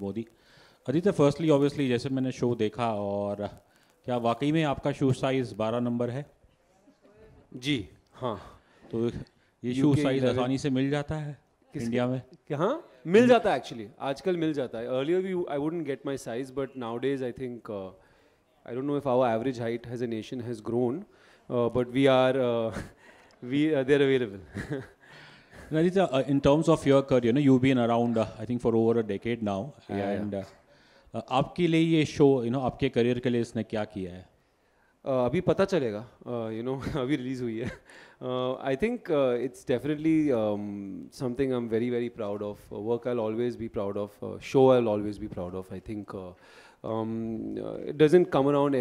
Modi Aditya firstly obviously जैसे मैंने show देखा और क्या वाकई में आपका शू साइज़ 12 नंबर है? जी हाँ। तो ये शू साइज़ आसानी से मिल जाता है इंडिया में? हाँ मिल जाता है एक्चुअली आजकल मिल जाता है। Earlier we I wouldn't get my size but nowadays I think I don't know if our average height has a nation has grown but we are we there available Aditya, uh, in terms of your career, you know, you've been around, uh, I think, for over a decade now, Yeah, and uh, uh, आपके लिए ये show, you know आपके career के लिए इसने क्या किया है? Uh, अभी पता चलेगा यू नो अभी रिलीज़ हुई है I think it's definitely something I am very very proud of work I always be proud of show I always be proud of I think it doesn't come around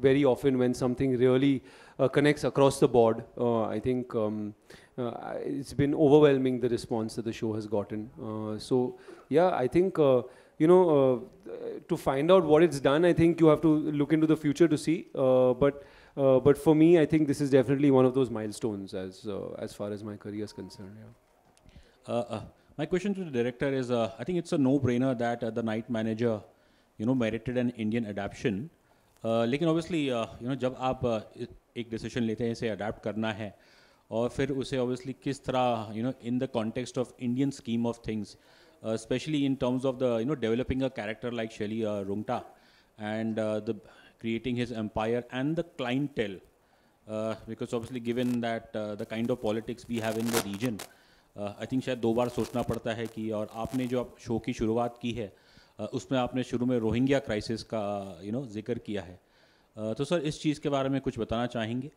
very often when something really uh, connects across the board. Uh, I think um, uh, it's been overwhelming the response that the show has gotten. Uh, so yeah, I think uh, you know uh, to find out what it's done, I think you have to look into the future to see. Uh, but uh, but for me, I think this is definitely one of those milestones as uh, as far as my career is concerned. Yeah. Uh, uh, my question to the director is, uh, I think it's a no-brainer that uh, the night manager, you know, merited an Indian adaptation. Uh, लेकिन obviously, uh, you know, जब आप uh, इ- एक decision लेते हैं इसे adapt करना है, और फिर उसे obviously किस तरह, you know, in the context of Indian scheme of things, uh, especially in terms of the, you know, developing a character like Shelly uh, Rungta, and uh, the creating his empire and the clientele, uh, because obviously given that uh, the kind of politics we have in the region, I think शायद दो बार सोचना पड़ता है कि और आपने जो आप शो की शुरुआत की है uh, उसमें आपने शुरू में रोहिंग्या क्राइसिस का यू नो ज़िक्र किया है Uh, तो सर इस चीज़ के बारे में कुछ बताना चाहेंगे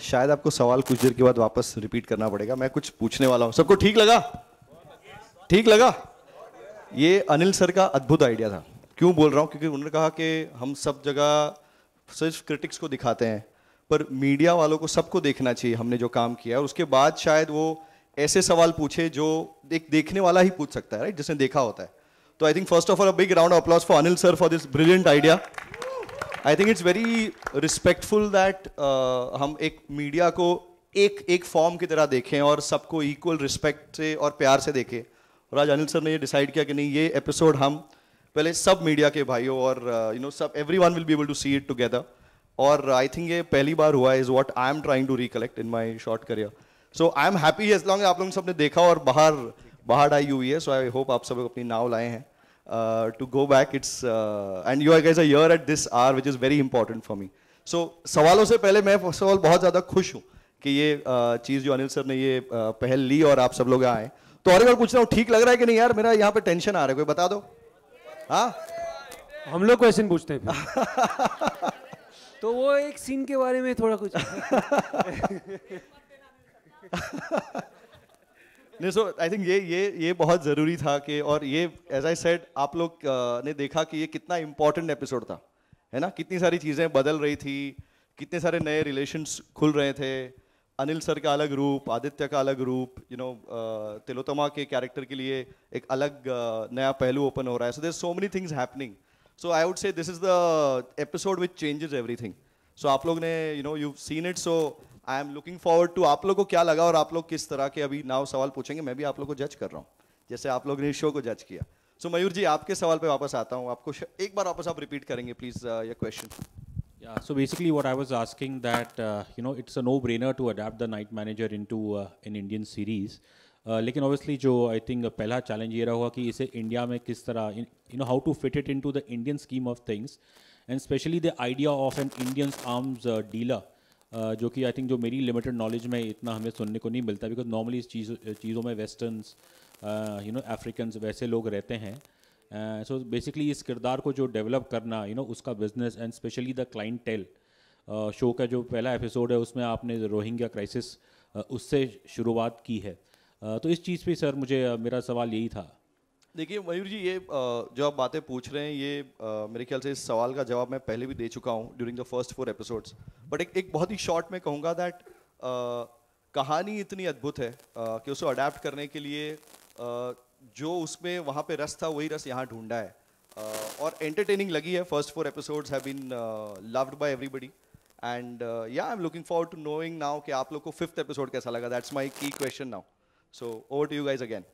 शायद आपको सवाल कुछ देर के बाद वापस रिपीट करना पड़ेगा। मैं कुछ पूछने वाला हूँ। सबको ठीक लगा? ठीक लगा? ये अनिल सर का अद्भुत आइडिया था। क्यों बोल रहा हूँ? क्योंकि उन्होंने कहा कि हम सब जगह सिर्फ़ क्रिटिक्स को दिखाते हैं, पर मीडिया वालों को सबको देखना चाहिए हमने जो काम किया और उसके बाद शायद वो ऐसे सवाल पूछे जो एक देखने वाला ही पूछ सकता है राइट जिसने देखा होता है। तो I think first of all a big round of applause for Anil sir for this brilliant idea I think it's very respectful that हम एक मीडिया को एक एक फॉर्म की तरह देखें और सबको इक्वल रिस्पेक्ट से और प्यार से देखें। और आज अनिल सर ने ये डिसाइड किया कि नहीं, ये एपिसोड हम पहले सब मीडिया के भाइयों और यू नो सब everyone will be able to see it together और आई थिंक ये पहली बार हुआ is what I am trying to recollect in my short career so I am happy as long आप लोगों ने सबने देखा और बाहर बाहर आई हुई है। सो आई होप आप सब अपनी नाव लाए हैं। Uh, to go back it's uh, and you guys are here at this hour which is very important for me. So सवालों से पहले मैं फ़र्स्ट ऑफ़ ऑल बहुत ज़्यादा खुश हूँ कि ये uh, चीज़ जो अनिल सर ने ये uh, पहल ली और आप सब लोग आए। तो और एक बार पूछ रहा हूँ ठीक लग रहा है कि नहीं यार? मेरा यहाँ पे टेंशन आ रहा है कोई बता दो? हाँ? हम लोग क्वेश्चन पूछते हैं तो वो एक सीन के बारे में थोड़ा कुछ। नहीं सो आई थिंक ये ये ये बहुत ज़रूरी था कि, और ये एज आई सेड आप लोग ने देखा कि ये कितना इंपॉर्टेंट एपिसोड था, है ना? कितनी सारी चीज़ें बदल रही थी, कितने सारे नए रिलेशंस खुल रहे थे, अनिल सर का अलग रूप, आदित्य का अलग रूप यू नो तिलोतमा के कैरेक्टर के लिए एक अलग नया पहलू ओपन हो रहा है. So there so many things happening so I would say this is the episode which changes everything so so, आप लोग ने you know you seen it so I am looking forward to आप लोग को क्या लगा और आप लोग किस तरह के अभी नाव सवाल पूछेंगे मैं भी आप लोग को जज कर रहा हूँ जैसे आप लोग ने इस शो को जज किया सो so, मयूर जी आपके सवाल पे वापस आता हूँ आपको एक बार वापस आप रिपीट करेंगे प्लीज़ ये question Yeah, so basically what I was asking that uh, you know it's a no-brainer to adapt the Night Manager into uh, an Indian series. Uh, लेकिन obviously जो I think पहला challenge ये रहा होगा कि इसे India में किस तरह you know how to fit it into the Indian scheme of things and specially the idea of an uh, dealer uh, जो कि आई थिंक जो मेरी लिमिटेड नॉलेज में इतना हमें सुनने को नहीं मिलता बिकॉज़ नॉर्मली इस चीज़ चीज़ों में वेस्टर्न्स यू नो अफ्रीकन्स वैसे लोग रहते हैं। सो uh, बेसिकली so इस किरदार को जो डेवलप करना यू you नो know, उसका business and specially the client tale show का जो पहला एपिसोड है उसमें आपने रोहिंग्या क्राइसिस uh, उससे शुरुआत की है। Uh, तो इस चीज़ पे सर मुझे uh, मेरा सवाल यही था। देखिए, मयूर जी, ये जो आप बातें पूछ रहे हैं, ये मेरे ख्याल से इस सवाल का जवाब मैं पहले भी दे चुका हूँ during the first four episodes but एक एक बहुत ही शॉर्ट में कहूँगा दैट कहानी इतनी अद्भुत है कि उसको अडेप्ट करने के लिए जो उसमें वहाँ पे रस था, वही रस यहाँ ढूंढा है। और एंटरटेनिंग लगी है first four episodes have been loved by everybody and yeah I am looking forward to knowing now कि आप लोग को फिफ्थ एपिसोड कैसा लगा। That's my key question now so over to you guys again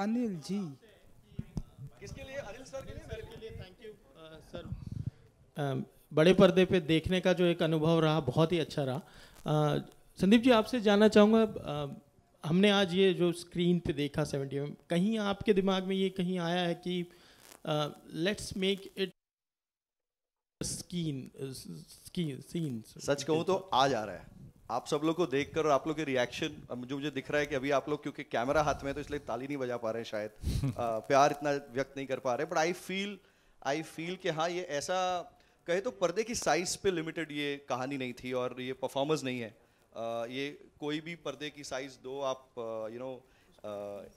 Anil ji. किसके लिए? Anil sir के लिए मेरे लिए? थैंक यू सर बड़े पर्दे पे देखने का जो एक अनुभव रहा बहुत ही अच्छा रहा। अ, संदीप जी आपसे जानना चाहूँगा अ, हमने आज ये जो स्क्रीन पे देखा सेवेंटी में कहीं आपके दिमाग में ये कहीं आया है कि let's make it screen screen scene सच कहूँ तो आ जा रहा है। आप सब लोग को देखकर और आप लोग के रिएक्शन मुझे मुझे दिख रहा है कि अभी आप लोग क्योंकि कैमरा हाथ में है तो इसलिए ताली नहीं बजा पा रहे हैं शायद। अ, प्यार इतना व्यक्त नहीं कर पा रहे but I feel I feel कि हाँ ये ऐसा कहे तो पर्दे की साइज़ पे लिमिटेड ये कहानी नहीं थी और ये परफॉर्मेंस नहीं है। अ, ये कोई भी पर्दे की साइज़ दो आप यू नो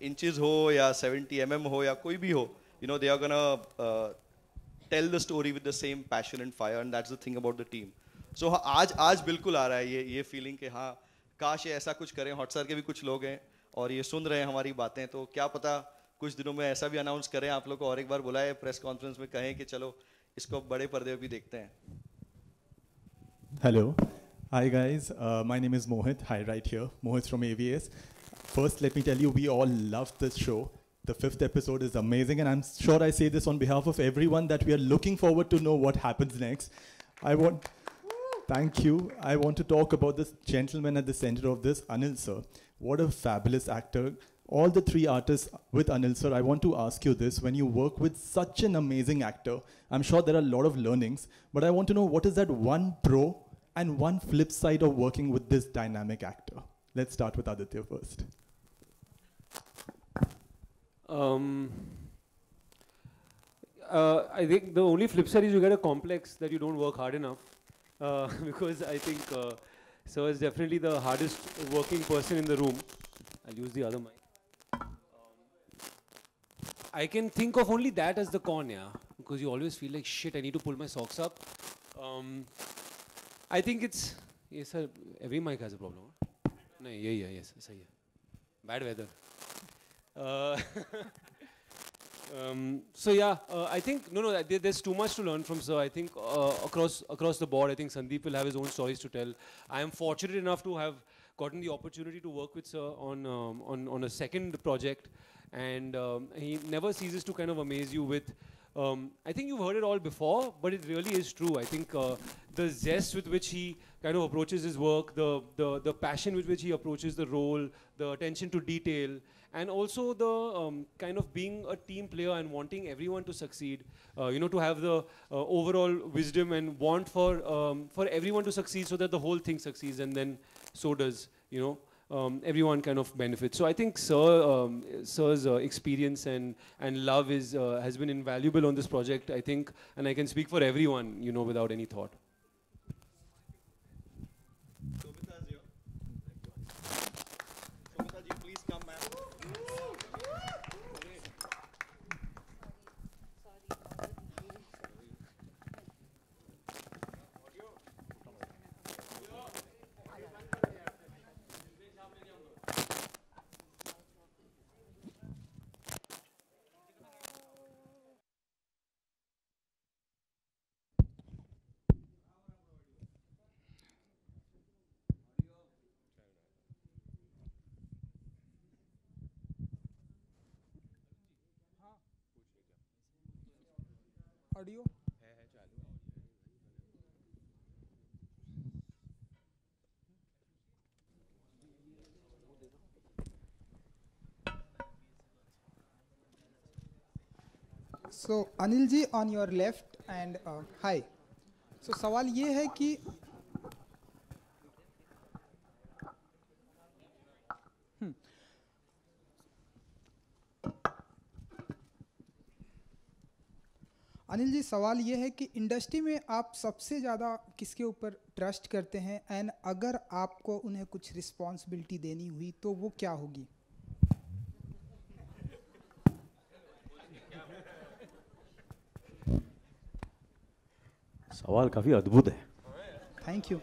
इंचेस हो या 70 एम mm हो या कोई भी हो you know they are gonna tell the story with the same passion and fire and that's the thing about the team so so, हाँ, आज आज बिल्कुल आ रहा है ये ये फीलिंग कि हाँ काश ये ऐसा कुछ करें हॉटस्टार के भी कुछ लोग हैं और ये सुन रहे हैं हमारी बातें तो क्या पता कुछ दिनों में ऐसा भी अनाउंस करें आप लोग को और एक बार बुलाए प्रेस कॉन्फ्रेंस में कहें कि चलो इसको बड़े पर्दे भी देखते हैं। Hello hi guys my name is Mohit hi right here Mohit from A V S first let me tell you we all love this show the fifth episode is amazing and I am sure I say this on behalf of everyone that we are looking forward to know what happens next thank you. I want to talk about this gentleman at the center of this, Anil sir. What a fabulous actor. All the three artists with Anil sir, I want to ask you this. When you work with such an amazing actor, I'm sure there are a lot of learnings, but I want to know what is that one pro and one flip side of working with this dynamic actor? Let's start with Aditya first. Um, uh, I think the only flip side is you get a complex that you don't work hard enough. Uh, because I think uh, Sir is definitely the hardest working person in the room. I'll use the other mic. Um, I can think of only that as the con, yeah. Because you always feel like shit, I need to pull my socks up. Um, I think it's. Yes, sir. Every mic has a problem. Huh? No, yeah, yeah, yes. सही है. Bad weather. Uh, um, so yeah, uh, I think no, no. There, there's too much to learn from Sir. I think uh, across across the board, I think Sandeep will have his own stories to tell. I am fortunate enough to have gotten the opportunity to work with Sir on um, on on a second project, and um, he never ceases to kind of amaze you with. Um, I think you've heard it all before, but it really is true. I think uh, the zest with which he kind of approaches his work, the, the, the passion with which he approaches the role, the attention to detail, and also the um, kind of being a team player and wanting everyone to succeed. Uh, you know, to have the uh, overall wisdom and want for um, for everyone to succeed, so that the whole thing succeeds, and then so does you know. Um, everyone kind of benefits. So I think Sir, um, Sir's uh, experience and and love is uh, has been invaluable on this project. I think, and I can speak for everyone, you know, without any thought. Audio so Anil ji on your left and hi so सवाल ये है कि अनिल जी सवाल ये है कि industry में आप सबसे ज़्यादा किसके ऊपर ट्रस्ट करते हैं? एंड अगर आपको उन्हें कुछ रिस्पॉन्सिबिलिटी देनी हुई तो वो क्या होगी? सवाल काफ़ी अद्भुत है। थैंक यू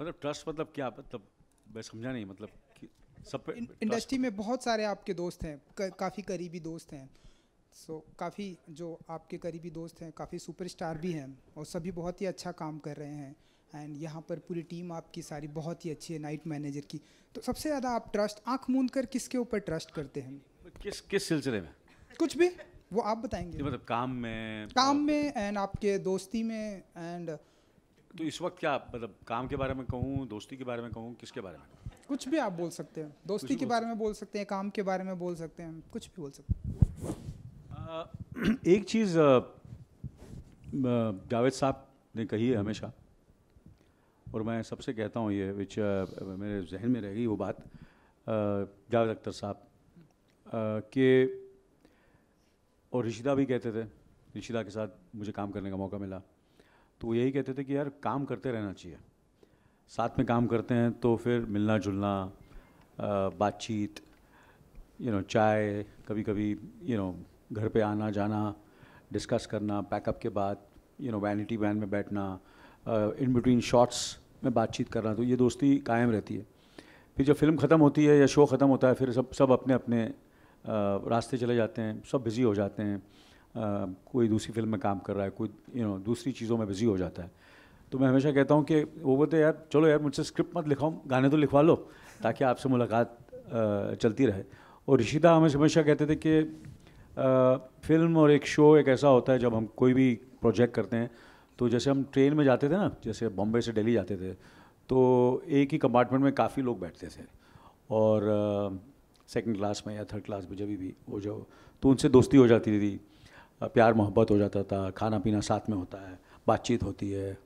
मतलब ट्रस्ट मतलब क्या? मतलब मैं समझा नहीं मतलब कि सब इंडस्ट्री में बहुत सारे आपके दोस्त हैं क- काफ़ी करीबी दोस्त हैं। सो so, काफ़ी जो आपके करीबी दोस्त हैं काफ़ी सुपरस्टार भी हैं और सभी बहुत ही अच्छा काम कर रहे हैं। एंड यहाँ पर पूरी टीम आपकी सारी बहुत ही अच्छी है नाइट मैनेजर की। तो सबसे ज़्यादा आप ट्रस्ट आँख मूंद कर किसके ऊपर ट्रस्ट करते हैं? किस किस सिलसिले में? कुछ भी वो आप बताएँगे। मतलब काम में काम में एंड आपके दोस्ती में एंड तो इस वक्त क्या मतलब काम के बारे में कहूँ दोस्ती के बारे में कहूँ किसके बारे में? कुछ भी आप बोल सकते हैं। दोस्ती के बारे में बोल सकते हैं काम के बारे में बोल सकते हैं कुछ भी बोल सकते हैं। एक चीज़ जावेद साहब ने कही है हमेशा, और मैं सबसे कहता हूँ ये विच मेरे जहन में रह गई वो बात जावेद अख्तर साहब के, और ऋषिदा भी कहते थे, रिशिदा के साथ मुझे काम करने का मौका मिला तो वो यही कहते थे कि यार काम करते रहना चाहिए, साथ में काम करते हैं तो फिर मिलना जुलना बातचीत यू नो चाय कभी कभी यू नो घर पे आना, जाना डिस्कस करना पैकअप के बाद यू नो वैनिटी वैन में बैठना इन बिटवीन शॉट्स में बातचीत करना तो ये दोस्ती कायम रहती है। फिर जब फ़िल्म ख़त्म होती है या शो ख़त्म होता है, फिर सब सब अपने अपने रास्ते चले जाते हैं, सब बिज़ी हो जाते हैं कोई दूसरी फ़िल्म में काम कर रहा है, कोई यू नो दूसरी चीज़ों में बिज़ी हो जाता है। तो मैं हमेशा कहता हूँ कि वो बोलते यार चलो यार, मुझसे स्क्रिप्ट मत लिखाऊँ, गाने तो लिखवा लो, ताकि आपसे मुलाकात चलती रहे। और ऋषिदा हमें हमेशा कहते थे कि फ़िल्म और एक शो एक ऐसा होता है जब हम कोई भी प्रोजेक्ट करते हैं तो जैसे हम ट्रेन में जाते थे ना, जैसे बॉम्बे से दिल्ली जाते थे तो एक ही कंपार्टमेंट में काफ़ी लोग बैठते थे। और सेकंड क्लास में या थर्ड क्लास में जब भी वो जो तो उनसे दोस्ती हो जाती थी। प्यार मोहब्बत हो जाता था, खाना पीना साथ में होता है, बातचीत होती है।